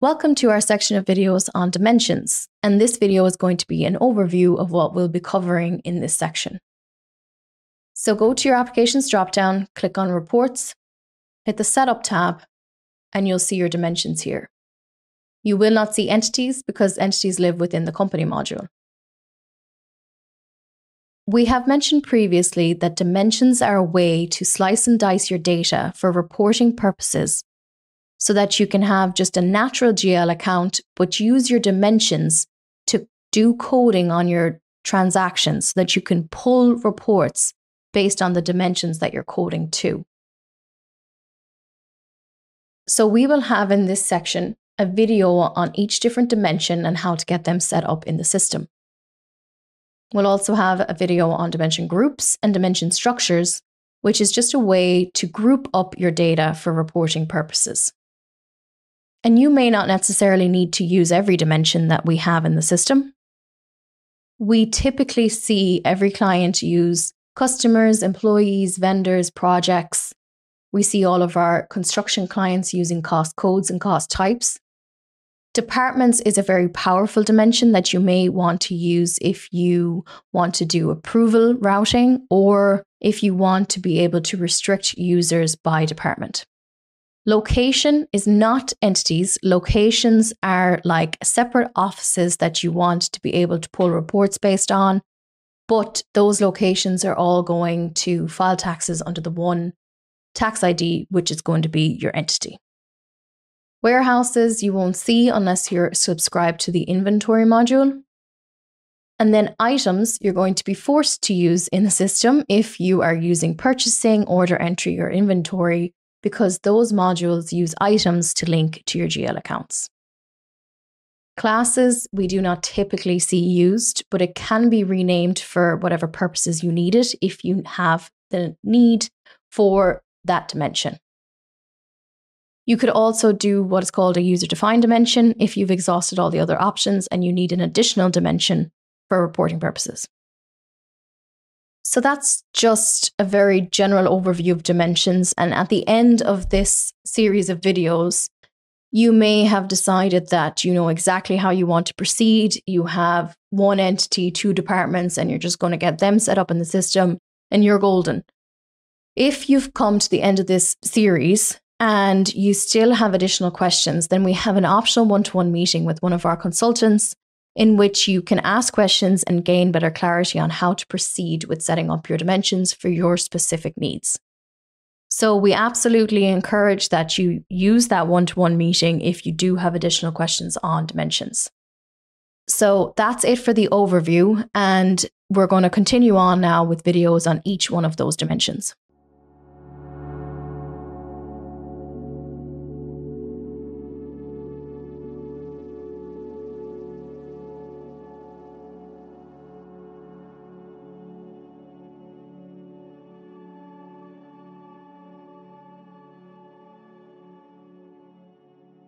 Welcome to our section of videos on dimensions, and this video is going to be an overview of what we'll be covering in this section. So go to your Applications dropdown, click on Reports, hit the Setup tab, and you'll see your dimensions here. You will not see entities because entities live within the company module. We have mentioned previously that dimensions are a way to slice and dice your data for reporting purposes so that you can have just a natural GL account, but use your dimensions to do coding on your transactions so that you can pull reports based on the dimensions that you're coding to. So we will have in this section a video on each different dimension and how to get them set up in the system. We'll also have a video on dimension groups and dimension structures, which is just a way to group up your data for reporting purposes. And you may not necessarily need to use every dimension that we have in the system. We typically see every client use customers, employees, vendors, projects. We see all of our construction clients using cost codes and cost types. Departments is a very powerful dimension that you may want to use if you want to do approval routing or if you want to be able to restrict users by department. Location is not entities. Locations are like separate offices that you want to be able to pull reports based on. But those locations are all going to file taxes under the one tax ID, which is going to be your entity. Warehouses you won't see unless you're subscribed to the inventory module. And then items you're going to be forced to use in the system if you are using purchasing, order entry, or inventory because those modules use items to link to your GL accounts. Classes we do not typically see used, but it can be renamed for whatever purposes you need it if you have the need for that dimension. You could also do what is called a user defined dimension if you've exhausted all the other options and you need an additional dimension for reporting purposes. So that's just a very general overview of dimensions. And at the end of this series of videos, you may have decided that you know exactly how you want to proceed. You have one entity, two departments, and you're just going to get them set up in the system, and you're golden. If you've come to the end of this series and you still have additional questions, then we have an optional one to one meeting with one of our consultants in which you can ask questions and gain better clarity on how to proceed with setting up your dimensions for your specific needs. So, we absolutely encourage that you use that one to one meeting if you do have additional questions on dimensions. So, that's it for the overview, and we're going to continue on now with videos on each one of those dimensions.